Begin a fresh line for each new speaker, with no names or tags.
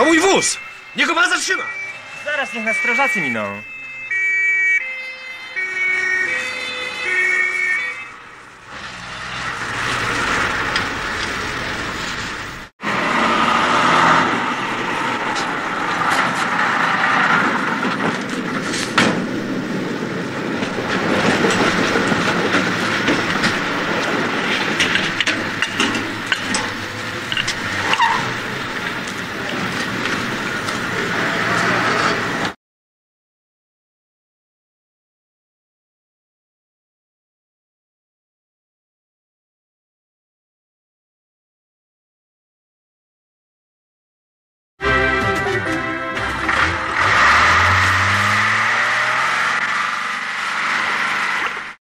To mój wóz! Niech go pan zatrzyma!
Zaraz niech nas strażacy miną.